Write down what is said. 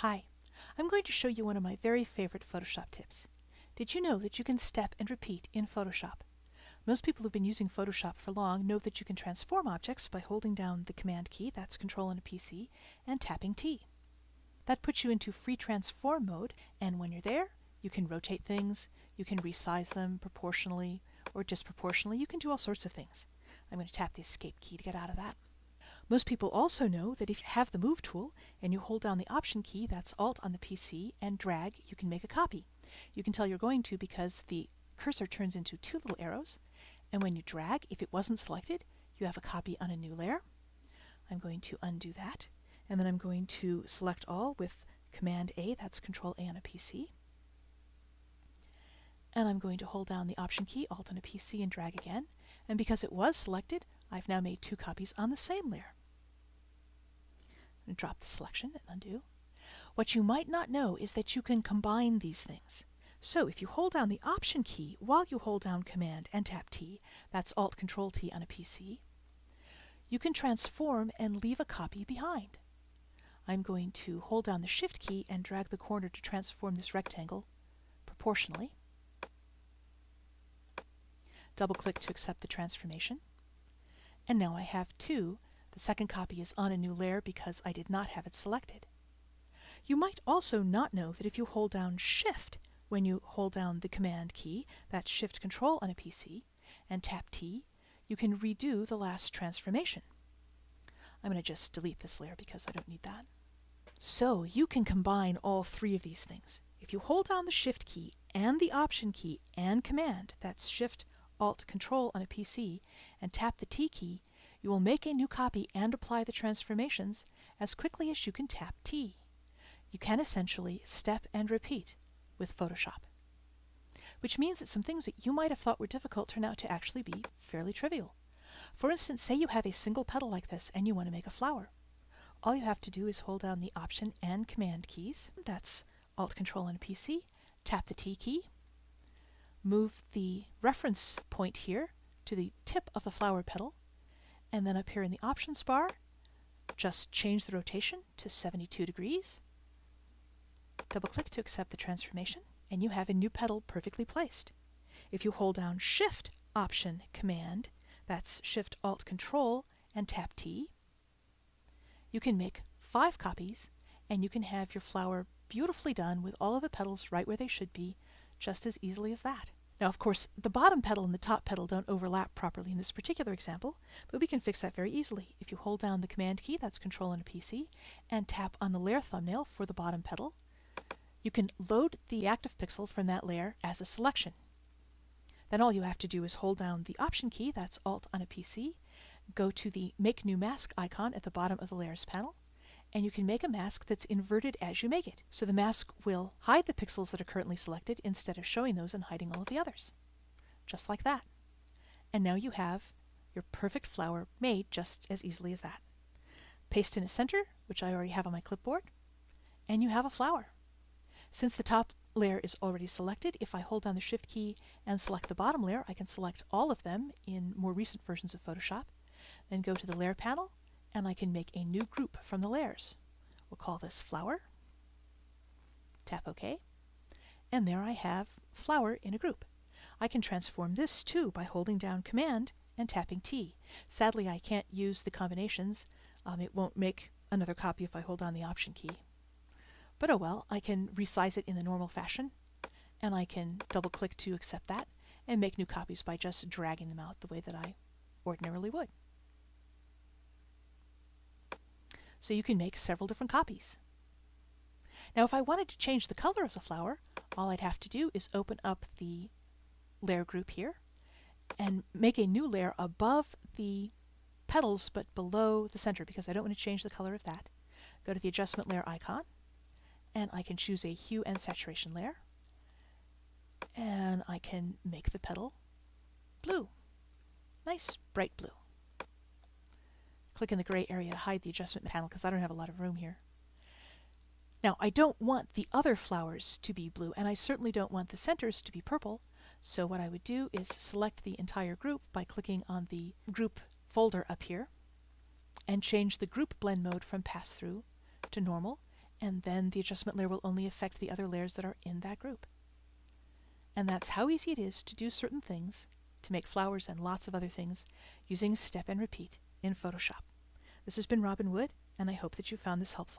Hi, I'm going to show you one of my very favorite Photoshop tips. Did you know that you can step and repeat in Photoshop? Most people who've been using Photoshop for long know that you can transform objects by holding down the Command key, that's Control on a PC, and tapping T. That puts you into free transform mode, and when you're there, you can rotate things, you can resize them proportionally or disproportionately, you can do all sorts of things. I'm going to tap the Escape key to get out of that. Most people also know that if you have the Move tool and you hold down the Option key, that's Alt on the PC, and drag, you can make a copy. You can tell you're going to because the cursor turns into two little arrows, and when you drag, if it wasn't selected, you have a copy on a new layer. I'm going to undo that, and then I'm going to select all with Command A, that's Control A on a PC. And I'm going to hold down the Option key, Alt on a PC, and drag again. And because it was selected, I've now made two copies on the same layer and drop the selection and undo. What you might not know is that you can combine these things. So if you hold down the Option key while you hold down Command and tap T, that's Alt Control T on a PC, you can transform and leave a copy behind. I'm going to hold down the Shift key and drag the corner to transform this rectangle proportionally. Double click to accept the transformation. And now I have two the second copy is on a new layer because I did not have it selected. You might also not know that if you hold down Shift when you hold down the Command key, that's Shift Control on a PC, and tap T, you can redo the last transformation. I'm going to just delete this layer because I don't need that. So you can combine all three of these things. If you hold down the Shift key and the Option key and Command, that's Shift, Alt, Control on a PC, and tap the T key, you will make a new copy and apply the transformations as quickly as you can tap T. You can essentially step and repeat with Photoshop. Which means that some things that you might have thought were difficult turn out to actually be fairly trivial. For instance, say you have a single petal like this and you want to make a flower. All you have to do is hold down the Option and Command keys, that's Alt Control on a PC, tap the T key, move the reference point here to the tip of the flower petal, and then up here in the options bar, just change the rotation to 72 degrees. Double click to accept the transformation, and you have a new petal perfectly placed. If you hold down Shift, Option, Command, that's Shift, Alt, Control, and tap T, you can make five copies, and you can have your flower beautifully done with all of the petals right where they should be, just as easily as that. Now, of course, the bottom petal and the top petal don't overlap properly in this particular example, but we can fix that very easily. If you hold down the Command key, that's Control on a PC, and tap on the layer thumbnail for the bottom petal, you can load the active pixels from that layer as a selection. Then all you have to do is hold down the Option key, that's Alt on a PC, go to the Make New Mask icon at the bottom of the Layers panel, and you can make a mask that's inverted as you make it. So the mask will hide the pixels that are currently selected instead of showing those and hiding all of the others. Just like that. And now you have your perfect flower made just as easily as that. Paste in a center, which I already have on my clipboard, and you have a flower. Since the top layer is already selected, if I hold down the Shift key and select the bottom layer, I can select all of them in more recent versions of Photoshop, then go to the Layer panel and I can make a new group from the layers. We'll call this flower. Tap OK. And there I have flower in a group. I can transform this too by holding down Command and tapping T. Sadly, I can't use the combinations. Um, it won't make another copy if I hold down the Option key. But oh well, I can resize it in the normal fashion, and I can double click to accept that, and make new copies by just dragging them out the way that I ordinarily would. So you can make several different copies. Now if I wanted to change the color of the flower, all I'd have to do is open up the layer group here and make a new layer above the petals but below the center because I don't want to change the color of that. Go to the adjustment layer icon and I can choose a hue and saturation layer and I can make the petal blue. Nice bright blue. Click in the gray area to hide the adjustment panel because I don't have a lot of room here. Now, I don't want the other flowers to be blue, and I certainly don't want the centers to be purple, so what I would do is select the entire group by clicking on the group folder up here, and change the group blend mode from pass-through to normal, and then the adjustment layer will only affect the other layers that are in that group. And that's how easy it is to do certain things, to make flowers and lots of other things, using step and repeat in Photoshop. This has been Robin Wood, and I hope that you found this helpful.